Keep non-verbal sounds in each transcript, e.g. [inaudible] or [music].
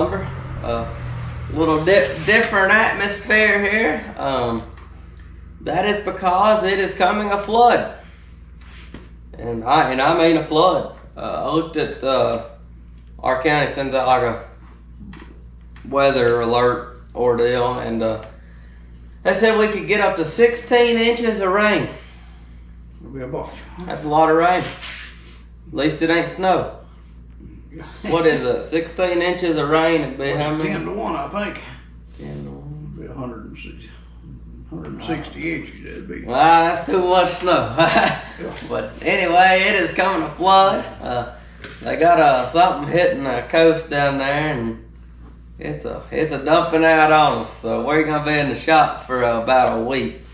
Lumber. A uh, little di- different atmosphere here. Um, that is because it is coming a flood, and I and I mean a flood. Uh, I looked at uh, our county sends out like a weather alert ordeal, and uh, they said we could get up to 16 inches of rain. It'll be a bunch. That's a lot of rain. At least it ain't snow. [laughs] What is it? 16 inches of rain be how Ten to one, I think. 10 to one. Be 160, 160 inches. That'd be. Wow, that's too much snow. [laughs] but anyway, it is coming to flood. Uh, they got uh, something hitting the coast down there, and it's a it's a dumping out on us. So we're gonna be in the shop for uh, about a week. [laughs]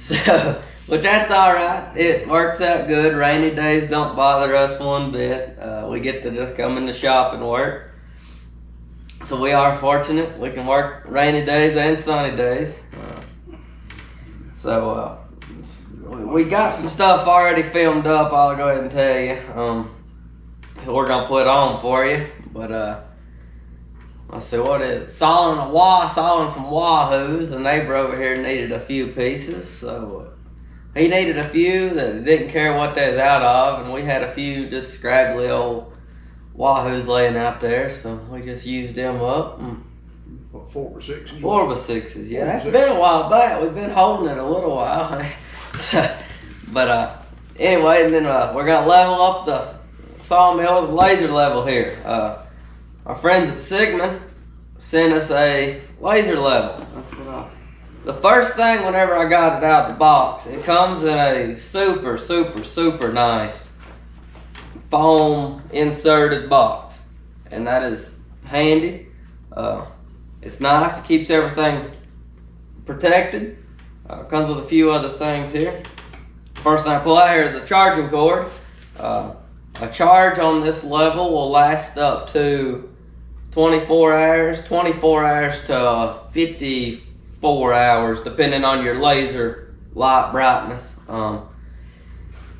So, but that's all right. It works out good. Rainy days don't bother us one bit. Uh, we get to just come in the shop and work. So we are fortunate. We can work rainy days and sunny days. Uh, so uh, we- got some stuff already filmed up. I'll go ahead and tell you. Um, we're gonna put on for you, but uh, see what is it? sawing a wah, sawing some wahoos. A neighbor over here needed a few pieces, so uh, he needed a few that didn't care what they was out of, and we had a few just scraggly old wahoos laying out there, so we just used them up. What, four or six? Four by sixes, yeah. That's six. been a while back. We've been holding it a little while. [laughs] but uh, anyway, and then uh, we're gonna level up the sawmill with laser level here. Uh, our friends at Cigman sent us a laser level. That's what I. The first thing whenever I got it out of the box, it comes in a super, super, super nice foam inserted box. And that is handy. Uh, it's nice, it keeps everything protected. Uh, comes with a few other things here. First thing I pull out here is a charging cord. Uh, a charge on this level will last up to 24 hours, 24 hours to 50 four hours, depending on your laser light brightness. Um,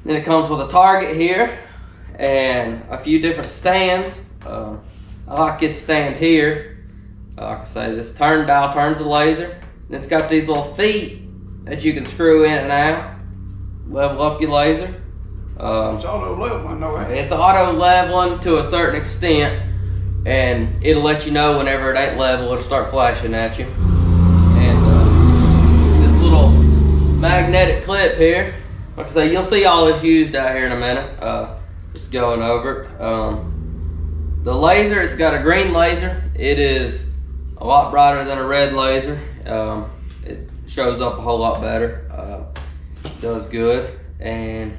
then it comes with a target here and a few different stands. Uh, I like this stand here. Uh, like I say, this turn dial turns the laser. And it's got these little feet that you can screw in and out. Level up your laser. Um, it's auto leveling, no way. It's auto leveling to a certain extent, and it'll let you know whenever it ain't level, it'll start flashing at you. Magnetic clip here, like I say, you'll see all this used out here in a minute. Uh, just going over it. Um, the laser, it's got a green laser. It is a lot brighter than a red laser. Um, it shows up a whole lot better. Uh, does good. And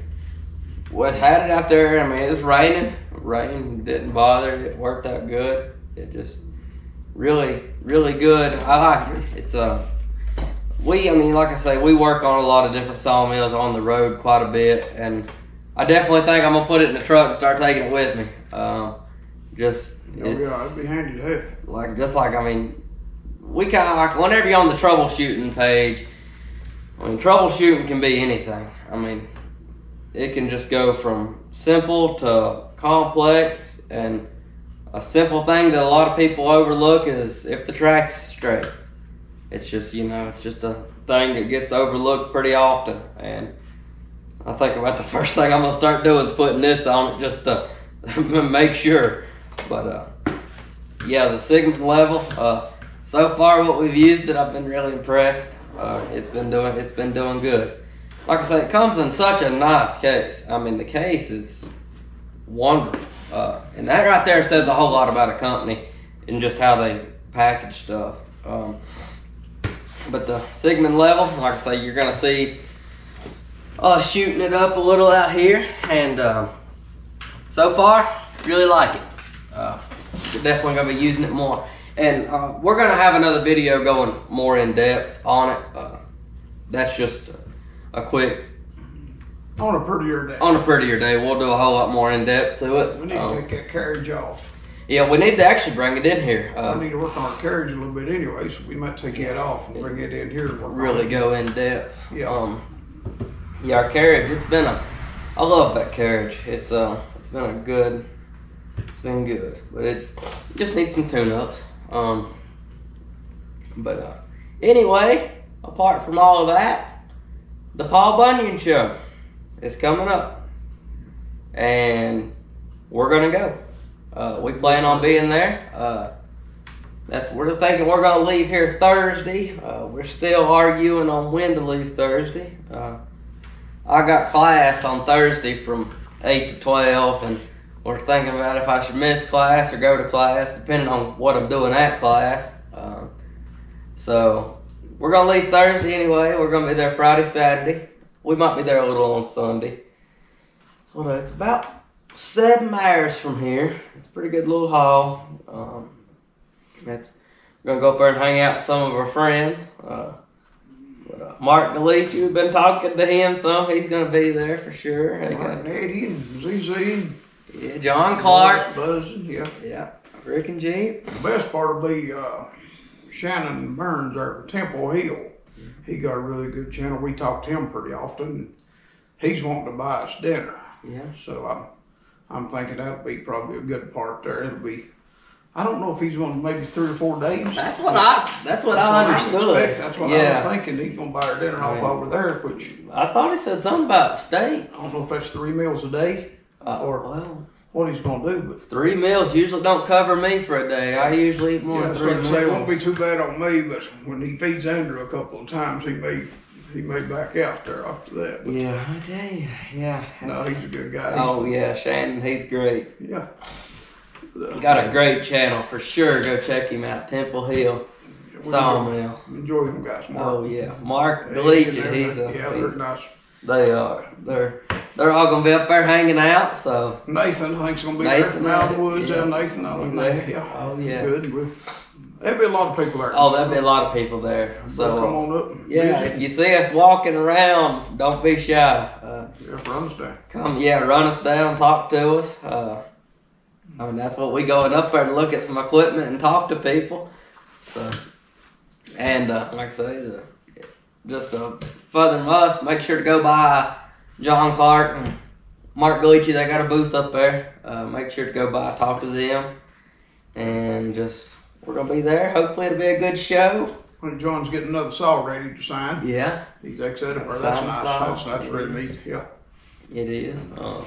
what had it out there, I mean, it was raining. Rain didn't bother. It worked out good. It just really, really good. I like it. It's uh, we, I mean, like I say, we work on a lot of different sawmills on the road quite a bit, and I definitely think I'm gonna put it in the truck and start taking it with me. Um, just Oh, it's yeah, it'd be handy to have. like just like I mean, we kind of like whenever you're on the troubleshooting page. I mean, troubleshooting can be anything. I mean, it can just go from simple to complex, and a simple thing that a lot of people overlook is if the track's straight. It's just you know, it's just a thing that gets overlooked pretty often, and I think about the [laughs] first thing I'm gonna start doing is putting this on it just to [laughs] make sure. But uh, yeah, the Cigman level. Uh, so far, what we've used it, I've been really impressed. Uh, it's been doing, it's been doing good. Like I said, it comes in such a nice case. I mean, the case is wonderful, uh, and that right there says a whole lot about a company and just how they package stuff. Um, but the Cigman level, like I say, you're gonna see us shooting it up a little out here, and um, so far, really like it. Uh, definitely gonna be using it more, and uh, we're gonna have another video going more in depth on it. Uh, that's just a, a quick On a prettier day. on a prettier day. We'll do a whole lot more in depth to it. We need Um, to take that carriage off. Yeah, we need to actually bring it in here. I Uh, need to work on our carriage a little bit anyway, so we might take that off and bring it in here really go in depth. Yeah. Um, yeah, our carriage. It's been a. I love that carriage. It's uh, it's been a good, It's been good, but it's just needs some tune-ups. Um, but uh, anyway, apart from all of that, the Paul Bunyan show is coming up, and we're gonna go. Uh, we plan on being there. Uh, that's we're thinking we're gonna leave here Thursday. Uh, we're still arguing on when to leave Thursday. Uh, I got class on Thursday from eight to twelve, and we're thinking about if I should miss class or go to class, depending on what I'm doing at class. Um, so we're gonna leave Thursday anyway. We're gonna be there Friday, Saturday. We might be there a little on Sunday. That's what it's about. Seven miles from here. It's a pretty good little haul. Um, that's we're gonna go up there and hang out with some of our friends. Uh, but, uh, Mark Galicia, we've been talking to him some. He's gonna be there for sure. Got- Eddie and ZZ and yeah, John Clark. Buzzing, yeah. Yeah, Rick and Jeep. The best part will be uh, Shannon Burns there at Temple Hill. He got a really good channel. We talk to him pretty often. He's wanting to buy us dinner. Yeah. So I'm, I'm thinking that'll be probably a good part there. It'll be, I don't know if he's going to maybe three or four days. That's what I. That's what I That's what understood. expect. That's what yeah. I was thinking. He's going to buy our dinner off Right. over there, which I thought he said something about steak. I don't know if that's three meals a day Uh, Or- well, what he's going to do, but three meals usually don't cover me for a day. I usually eat more yeah, than three I say. It won't be too bad on me, but when he feeds Andruw a couple of times, he may he may back out there after that. But Yeah, I tell you. Yeah. no, he's a good guy. oh yeah, Shannon, he's great. yeah. Got a great channel for sure. Go check him out. Temple Hill Sawmill. Enjoy them guys, Mark. Oh yeah, Mark Galicia. He's a. yeah, he's- they're nice. they are. They're. They're all gonna be up there hanging out. So. Nathan, I think's gonna be there Nathan, from out of the woods. yeah. Nathan, I think yeah. Oh, yeah. Good. We, there'll be a lot of people there. Oh, there'll be a lot of people there. So come on up. Yeah, if you see us walking around, don't be shy. Uh, yeah, run us down. come, yeah, run us down, talk to us. Uh, I mean, that's what we going up there to look at some equipment and talk to people. So, and uh, like I say, just a further must make sure to go by John Clark and Mark Galicia. They got a booth up there. Uh, make sure to go by, talk to them, and just we're gonna be there. Hopefully, it'll be a good show. When John's getting another saw ready to sign, Yeah. he's excited for That's nice. saw. That's, that's really neat. Yeah. It is. Um,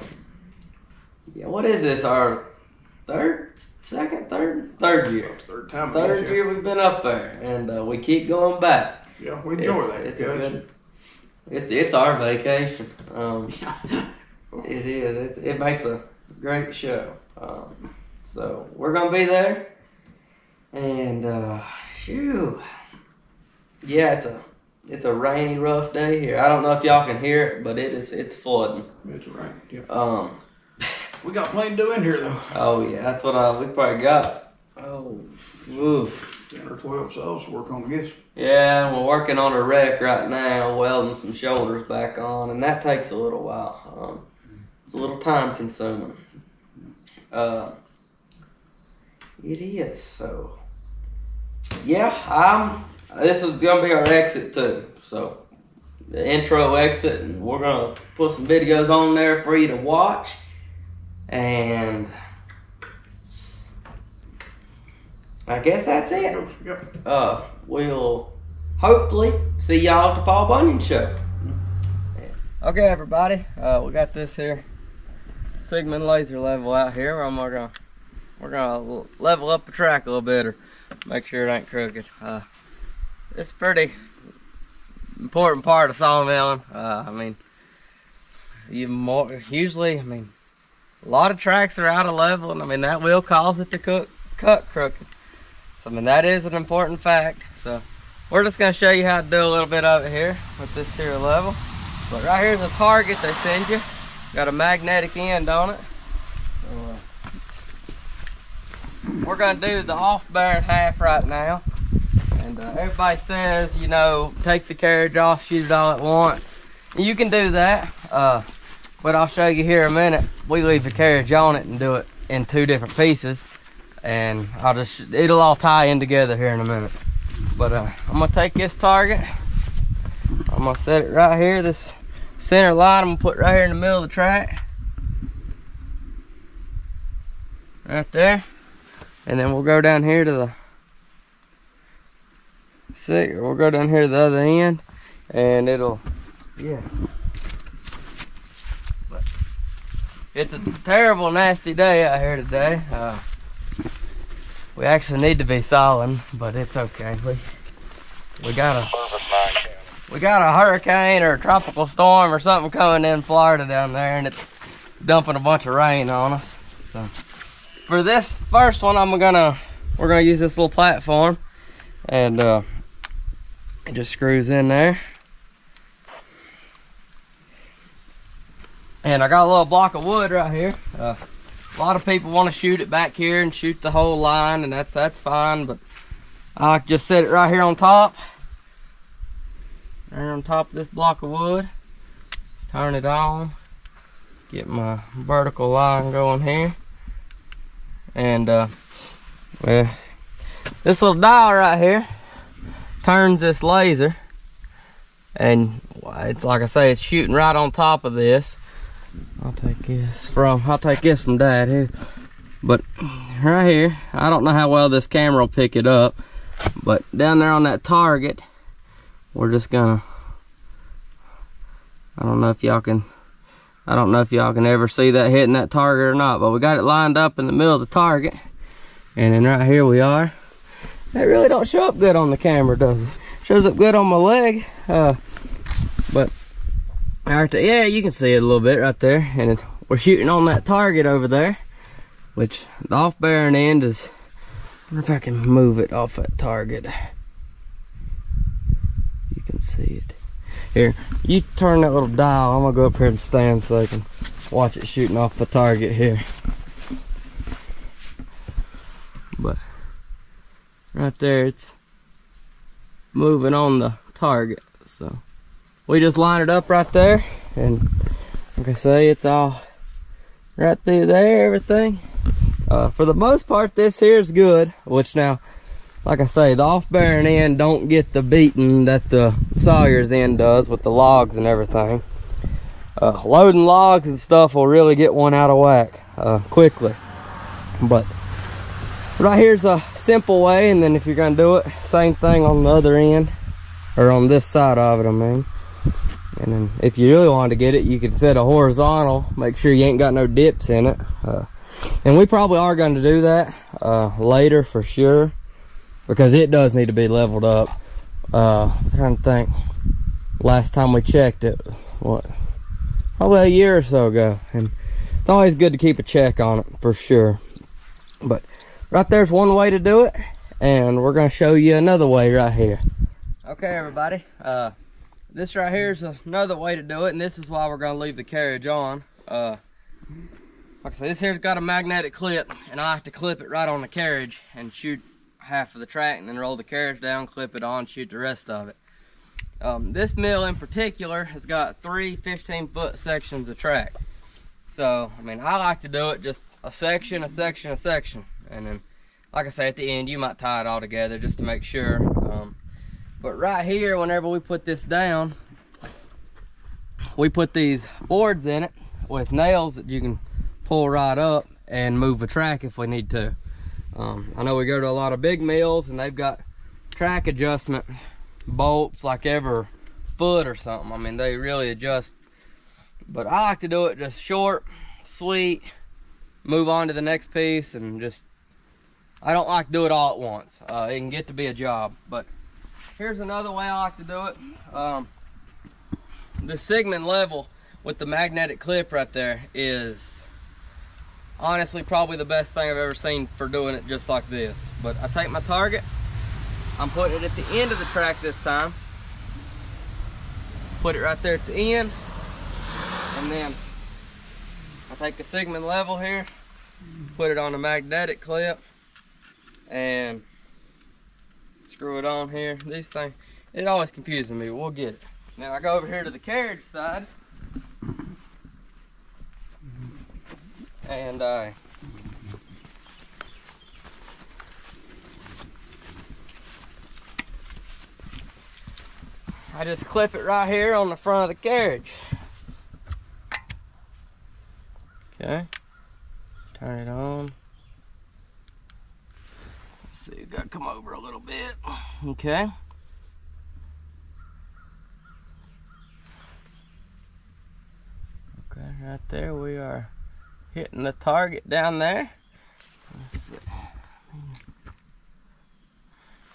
yeah, what is this? Our third, second, third, third year. Third time. Third year we've been up there, and uh, we keep going back. Yeah, we enjoy it's, that. It's a good. It's it's our vacation. Um, [laughs] it is. It's, it makes a great show. Um, so we're gonna be there, and uh, shoo, yeah, it's a it's a rainy, rough day here. I don't know if y'all can hear it, but it is it's flooding. It's right. Yeah. Um, We got plenty to do in here though. Oh yeah, that's what I we probably got. Oh, oof. Ten or twelve saws to work on, I guess. Yeah, we're working on a wreck right now, welding some shoulders back on, and that takes a little while. Um, it's a little time consuming. Uh, it is so. Yeah, I'm. This is gonna be our exit too. So, the intro exit, and we're gonna put some videos on there for you to watch. And I guess that's it. Yep. Uh, we'll hopefully see y'all at the Paul Bunyan show. Okay, everybody, uh, we got this here Cigman laser level out here. Where I'm gonna we're gonna level up the track a little bit or make sure it ain't crooked. Uh, it's a pretty important part of sawmilling. Uh, I mean, you more usually, I mean, a lot of tracks are out of level, and I mean that will cause it to cook, cut crooked. So I mean that is an important fact. So we're just gonna show you how to do a little bit of it here with this here level. But right here's a target they send you. Got a magnetic end on it. So, uh, we're gonna do the off bearing half right now. And uh, everybody says, you know, take the carriage off, shoot it all at once. You can do that. Uh, but I'll show you here in a minute. We leave the carriage on it and do it in two different pieces and I'll just it'll all tie in together here in a minute but uh, I'm gonna take this target I'm gonna set it right here this center line I'm gonna put right here in the middle of the track right there. And then we'll go down here to the six. We'll go down here to the other end, and it'll, yeah. But it's a terrible, nasty day out here today. Uh, we actually need to be sawing, but it's okay. We we got a we got a hurricane or a tropical storm or something coming in Florida down there, and it's dumping a bunch of rain on us. So for this first one, I'm gonna we're gonna use this little platform, and uh, it just screws in there. And I got a little block of wood right here. Uh, a lot of people want to shoot it back here and shoot the whole line, and that's that's fine. But I just set it right here on top. Right on top of this block of wood. Turn it on. Get my vertical line going here. And uh, well, this little dial right here turns this laser. And it's like I say, it's shooting right on top of this. I'll take this from I'll take this from dad here. But right here, I don't know how well this camera will pick it up, but down there on that target, we're just gonna I don't know if y'all can I don't know if y'all can ever see that hitting that target or not, but we got it lined up in the middle of the target. And then right here we are. That really don't show up good on the camera, does it? Shows up good on my leg. Uh, but right there, yeah, you can see it a little bit right there. And we're shooting on that target over there, which the off bearing end is, I wonder if I can move it off that target. You can see it. Here, you turn that little dial. I'm gonna go up here and stand so I can watch it shooting off the target here. But right there, it's moving on the target. So we just line it up right there, and like I say, it's all right through there, everything. Uh, for the most part, this here is good, which now like I say, the off-bearing end don't get the beating that the Sawyer's end does with the logs and everything. Uh, loading logs and stuff will really get one out of whack uh, quickly. But right here's a simple way, and then if you're gonna do it, same thing on the other end, or on this side of it, I mean. And then if you really wanted to get it, you could set a horizontal, make sure you ain't got no dips in it. Uh, and we probably are going to do that uh, later for sure because it does need to be leveled up. Uh, I'm trying to think. Last time we checked it, what? Probably a year or so ago, and it's always good to keep a check on it for sure. But right there's one way to do it, and we're gonna show you another way right here. Okay, everybody. Uh, this right here is another way to do it, and this is why we're gonna leave the carriage on. Uh, like I said, this here's got a magnetic clip, and I have to clip it right on the carriage and shoot half of the track and then roll the carriage down, clip it on, shoot the rest of it. Um, this mill in particular has got three 15 foot sections of track. So, I mean, I like to do it just a section, a section, a section. And then, like I say, at the end, you might tie it all together just to make sure. Um, but right here, whenever we put this down, we put these boards in it with nails that you can pull right up and move the track if we need to. Um, I know we go to a lot of big mills and they've got track adjustment bolts like every foot or something. I mean, they really adjust. But I like to do it just short, sweet, move on to the next piece and just, I don't like to do it all at once. Uh, it can get to be a job. But here's another way I like to do it. Um, the Cigman level with the magnetic clip right there is honestly probably the best thing I've ever seen for doing it just like this. But I take my target, I'm putting it at the end of the track this time. Put it right there at the end. And then I take a Cigman level here, put it on a magnetic clip, and screw it on here. These things, it always confuses me, we'll get it. Now I go over here to the carriage side. And I I just clip it right here on the front of the carriage. Okay, turn it on. See you gotta come over a little bit. Okay. Okay, right there we are hitting the target down there.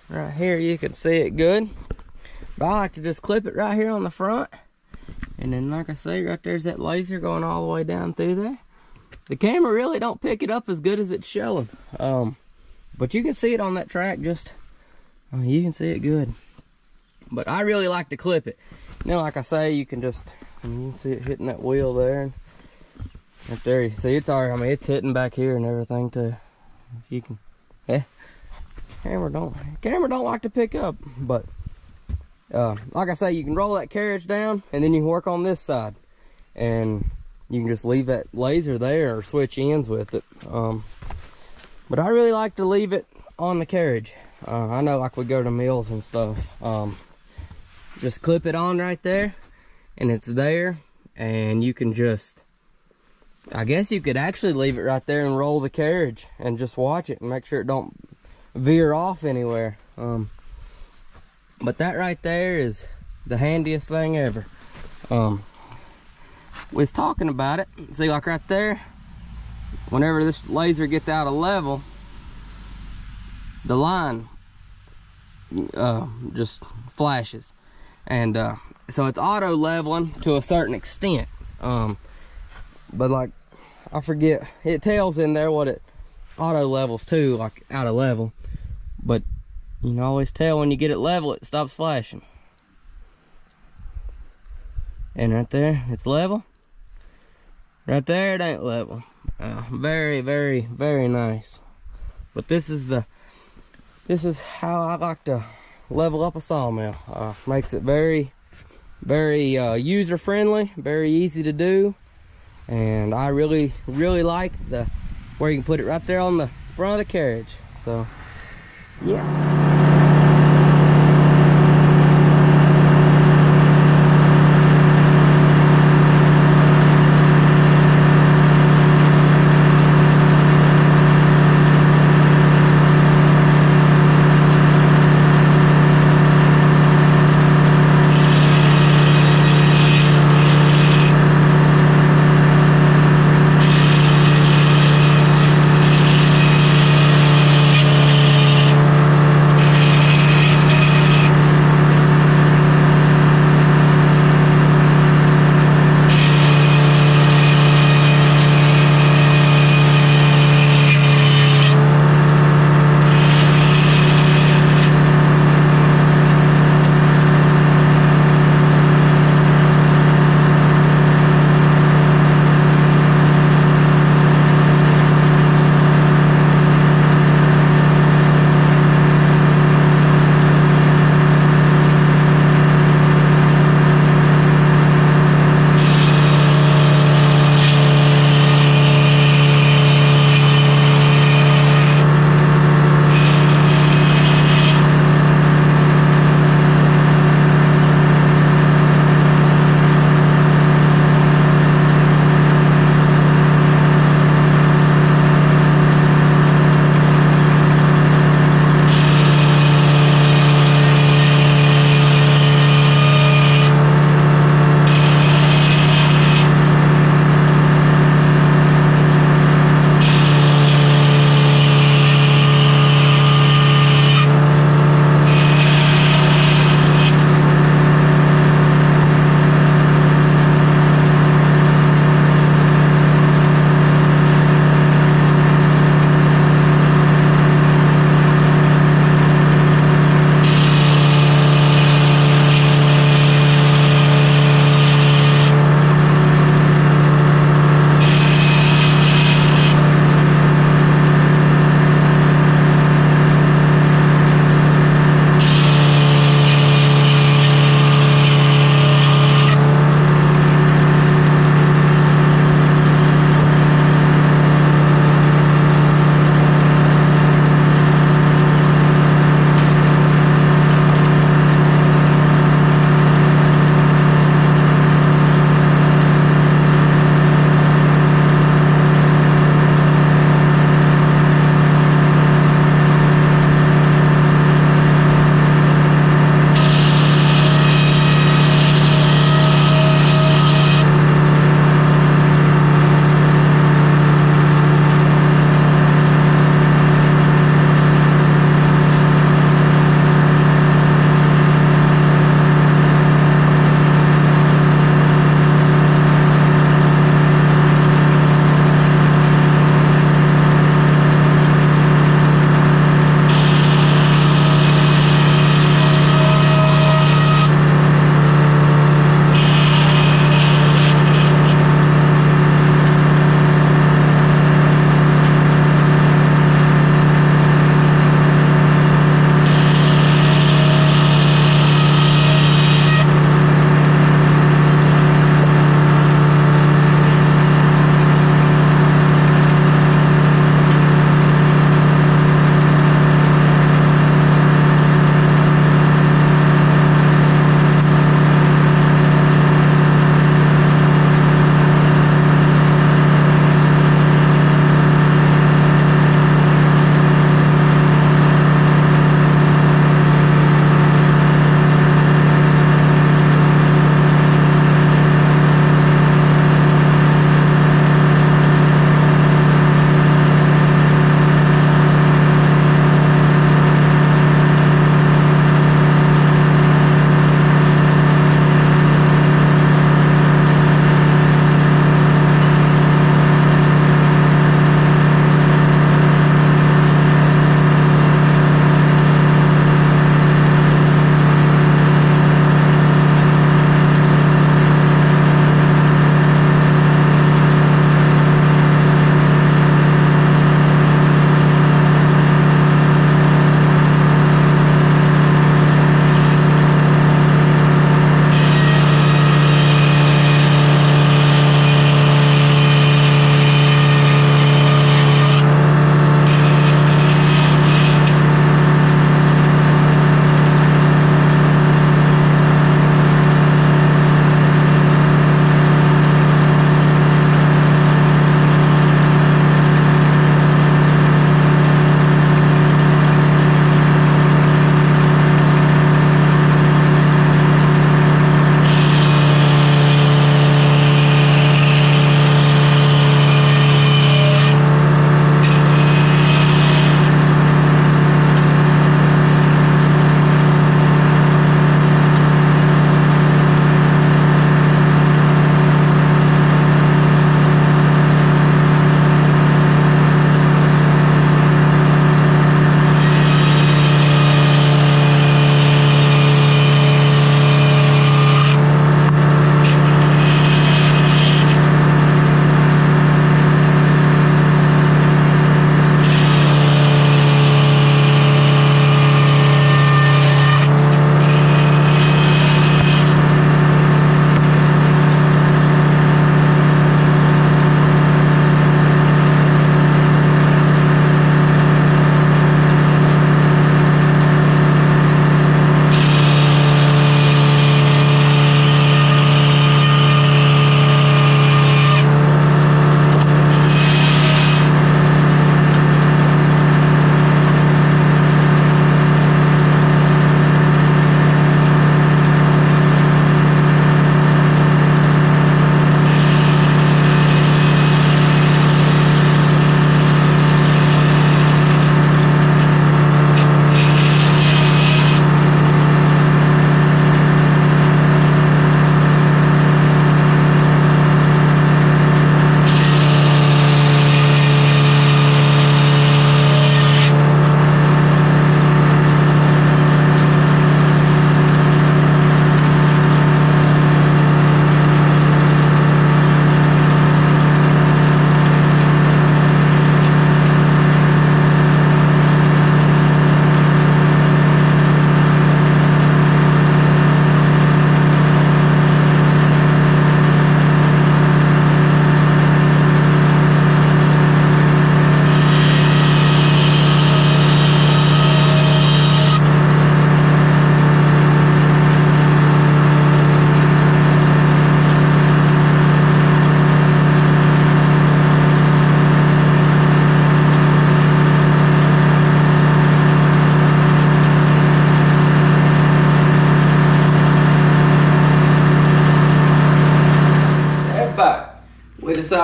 Right here you can see it good. But I like to just clip it right here on the front. And then like I say, right there's that laser going all the way down through there. The camera really don't pick it up as good as it's showing. Um, but you can see it on that track just, uh, you can see it good. But I really like to clip it. Now, like I say, you can just, you can see it hitting that wheel there. And right there, you see it's already, I mean, it's hitting back here and everything too. You can, yeah. Camera don't, camera don't like to pick up, but uh, like I say, you can roll that carriage down and then you can work on this side. And you can just leave that laser there or switch ends with it. Um, but I really like to leave it on the carriage. Uh, I know like we go to mills and stuff. Um, just clip it on right there and it's there and you can just I guess you could actually leave it right there and roll the carriage and just watch it and make sure it don't veer off anywhere. Um, but that right there is the handiest thing ever. Um, was talking about it. See, like right there, whenever this laser gets out of level, the line uh, just flashes. And uh, so it's auto leveling to a certain extent. Um, but like, I forget, it tells in there what it auto levels to, like out of level. But you can always tell when you get it level, it stops flashing. And right there, it's level. Right there, it ain't level. Uh, very, very, very nice. But this is the, this is how I like to level up a sawmill. Uh, makes it very, very uh, user friendly, very easy to do. And I really, really like the, where you can put it right there on the front of the carriage. So, yeah.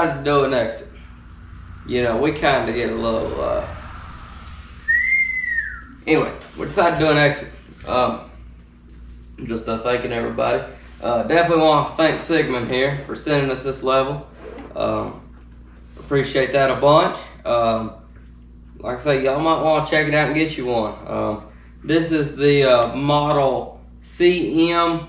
Decided to do an exit. You know, we kind of get a little. Uh... Anyway, we decided to do an exit. Um, just uh, thanking everybody. Uh, definitely want to thank Cigman here for sending us this level. Um, appreciate that a bunch. Um, like I say, y'all might want to check it out and get you one. Um, this is the uh, model CM-SO1.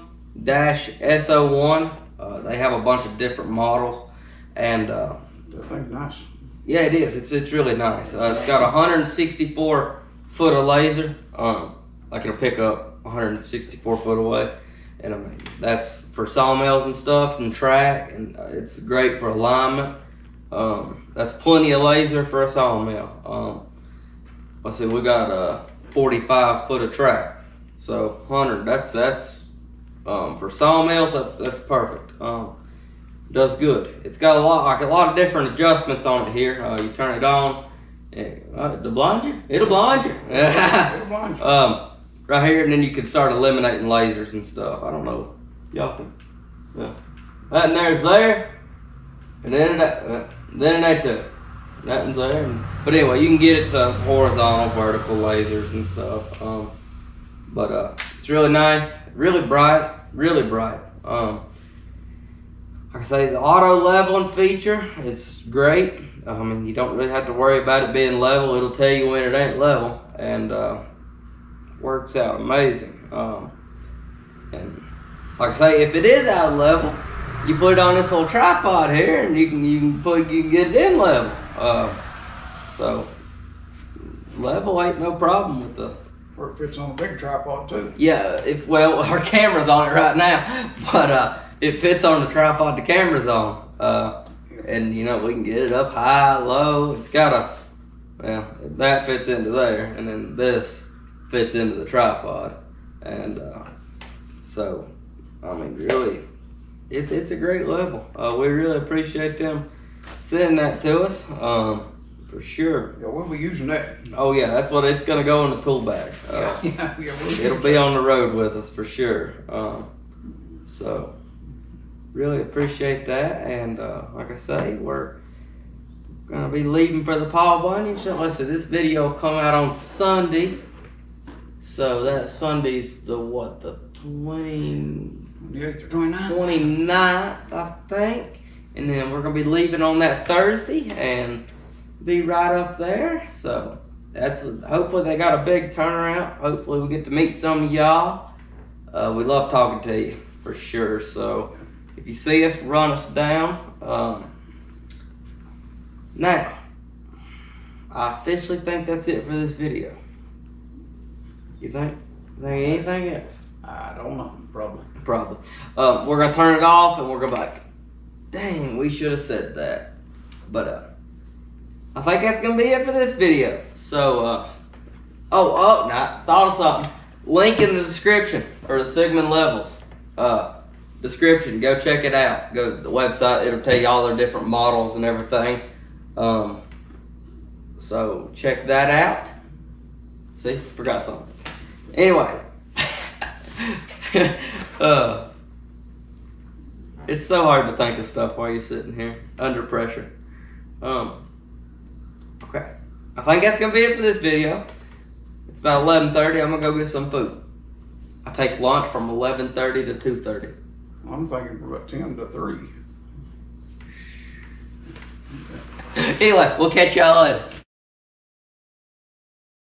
Uh, they have a bunch of different models, and uh, That thing's nice. yeah, it is. It's it's really nice. Uh, it's got 164 foot of laser. Um, like it'll pick up 164 foot away, and I mean that's for sawmills and stuff and track, and uh, it's great for alignment. Um, that's plenty of laser for a sawmill. Um, I said we got a 45 foot of track, so 100. That's that's um, for sawmills. That's that's perfect. Um, does good. It's got a lot like a lot of different adjustments on it here. Uh, you turn it on, and, uh, it'll blind you. It'll blind you. It'll blind you. [laughs] um, right here, and then you can start eliminating lasers and stuff. I don't know, y'all can. Yeah, that and there's there, and then that, uh, then that too. That one's there. And, but anyway, you can get it to horizontal, vertical lasers and stuff. Um, but uh, it's really nice, really bright, really bright. Um, like I say, the auto leveling feature, it's great. I mean, you don't really have to worry about it being level. It'll tell you when it ain't level, and uh, works out amazing. Um, and like I say, if it is out of level, you put it on this little tripod here, and you can you can put you can get it in level. Uh, so level ain't no problem with the Or it fits on a big tripod too. yeah, if well, [laughs] our camera's on it right now, but uh, it fits on the tripod the camera's on. Uh, and you know we can get it up high, low. It's got a well that fits into there, and then this fits into the tripod, and uh, so I mean really, it's it's a great level. Uh, we really appreciate them sending that to us, um, for sure. Yeah, we'll be using that. Oh yeah, that's what it's gonna go in the tool bag. Uh, yeah, [laughs] yeah, yeah, we'll It'll be that. on the road with us for sure. Um, so, really appreciate that. And uh, like I say, we're gonna be leaving for the Paul Bunyan show. Listen, this video will come out on Sunday. So that Sunday's the what? The 20, 28th or 29th. 29th, I think. And then we're gonna be leaving on that Thursday and be right up there. So that's hopefully they got a big turnaround. Hopefully we get to meet some of y'all. Uh, we love talking to you for sure. So if you see us, run us down. Um, now, I officially think that's it for this video. You think? Think anything else? I don't know, probably. Probably. Um, we're gonna turn it off and we're gonna be like, dang, we should have said that. But uh, I think that's gonna be it for this video. So, uh, oh, oh, nah, thought of something. Link in the description or the Cigman levels. Uh, description. Go check it out. Go to the website. It'll tell you all their different models and everything. Um, so check that out. See, forgot something. Anyway, [laughs] uh, it's so hard to think of stuff while you're sitting here under pressure. Um, okay, I think that's gonna be it for this video. It's about 11:30. I'm gonna go get some food. I take lunch from 11:30 to 2:30. I'm thinking for about 10 to 3. Anyway, we'll catch y'all later.